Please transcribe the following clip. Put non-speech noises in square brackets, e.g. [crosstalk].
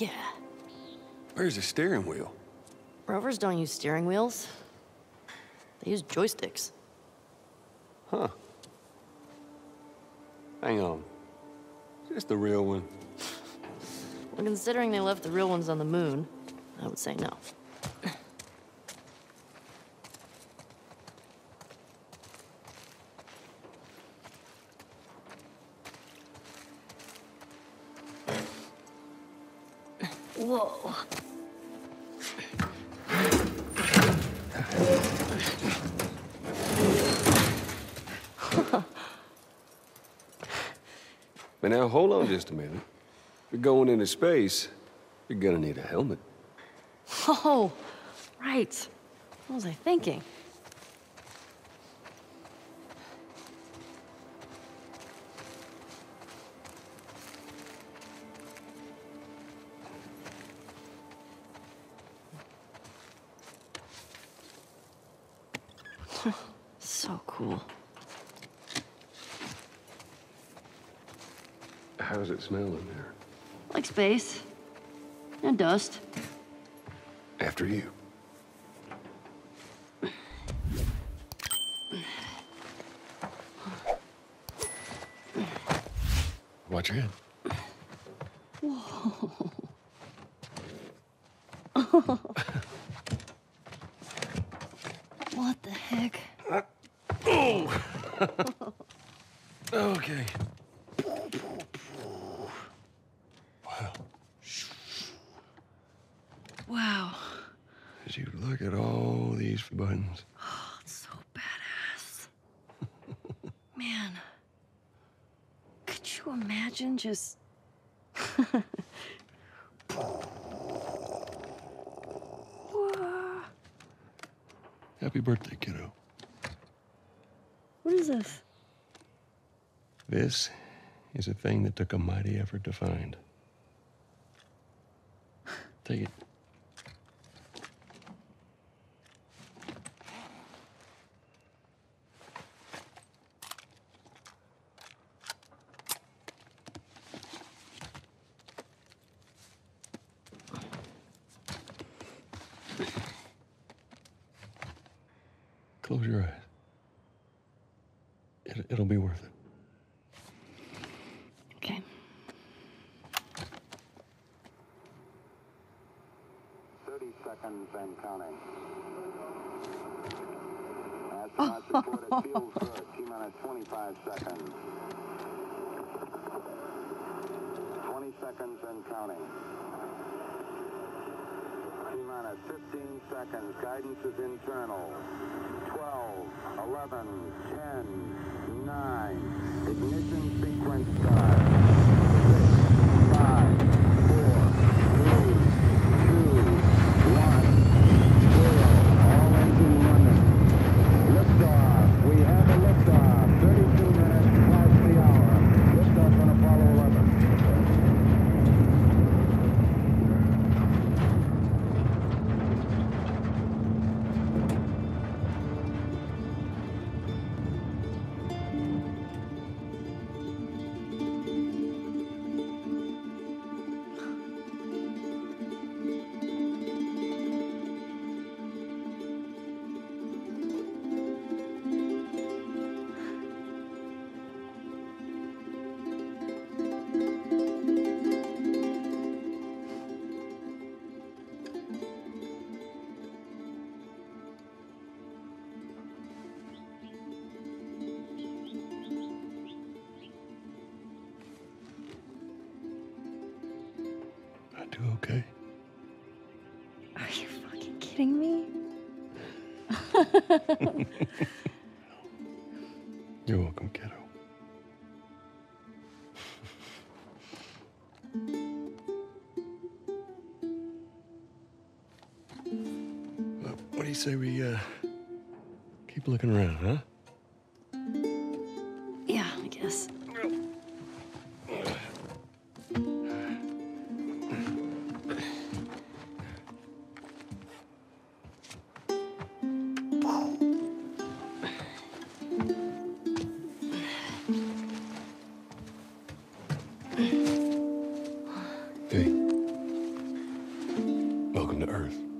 yeah. Where's the steering wheel? Rovers don't use steering wheels. They use joysticks. Huh. Hang on. Is this the real one? Well, considering they left the real ones on the moon, I would say no. Whoa. [laughs] But now, hold on just a minute. If you're going into space, you're gonna need a helmet. Oh, right. What was I thinking? [laughs] so cool. How does it smell in there? Like space. And dust. After you. Watch your head. What [laughs] the heck? Okay. Wow. Wow. As you look at all these buttons. Oh, That's so badass. [laughs] Man. Could you imagine just. [laughs] Happy birthday, kiddo. What is this? This is a thing that took a mighty effort to find. Take it. Close your eyes. It, it'll be worth it. Okay. Thirty seconds and counting. Astronauts report it feels good. T minus 25 seconds. 20 seconds and counting. T minus 15 seconds. Guidance is internal. 12, 11, 10, yeah. Do okay. Are you fucking kidding me? [laughs] You're welcome, kiddo. [laughs] What do you say we uh, keep looking around, huh? Welcome to Earth.